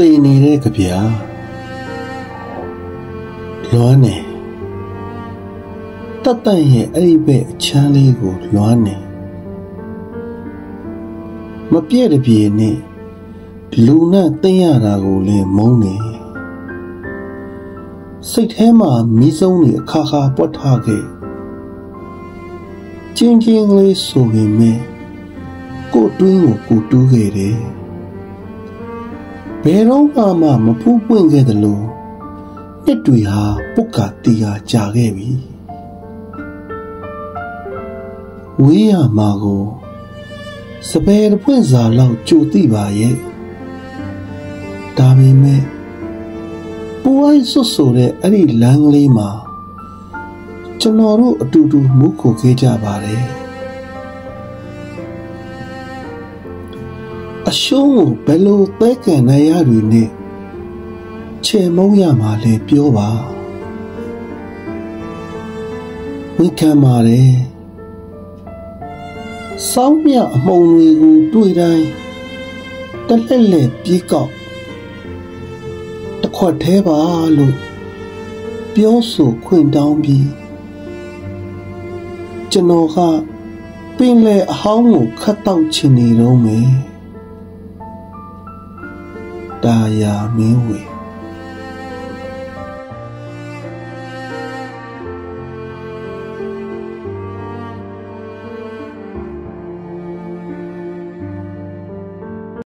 သိနေတဲ့ကြပြာလွမ်းနေတတ်တန့်ရဲ့အဲ့ဒီဘက်အချမ်းလေးကိုလွမ်းနေမပြည့်တပြေနဲ့လူနဲ့သိရတာကိုလည်းမုန်းနေစိတ်ထဲမှာမိဆုံးနေအခါခါပွက်ထားခဲ့ချင်းချင်းလေးဆိုပေမဲ့ကိုတွင်းကိုကိုတူးခဲ့တယ် ဘယ်တော့မှမဖူးပွင့်ခဲ့တယ်လို့နှစ်တွေဟာပုတ်ကတီဟာကြာခဲ့ပြီဝေးရမှာကိုစပယ်ဖွင့်စာလောက်ကြိုသိပါရဲ့ဒါပေမဲ့ပူအိုင်းဆွဆိုတဲ့အဲ့ဒီလမ်းကလေးမှာကျွန်တော်တို့အတူတူမူးခိုခဲ့ကြပါတယ် အရှုံးကိုဘယ်လိုသဲကန်နိုင်ရတွေနဲ့ချေမုံရမှာလဲပြောပါဝန်ခံပါတယ်စောင်းမြအမုံတွေကိုတွေ့တိုင်းတလက်လက်ပြေးကောက်တခွက်သေးပါလို့ပြောဆိုခွင့်တောင်းပြီးကျွန်တော်ကပင်လေအဟောင်းကိုခတ်တောက်ချင်နေတော့မယ် တာယာမင်းဝေ